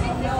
Thank.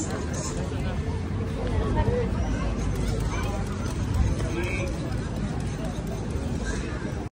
Talaga.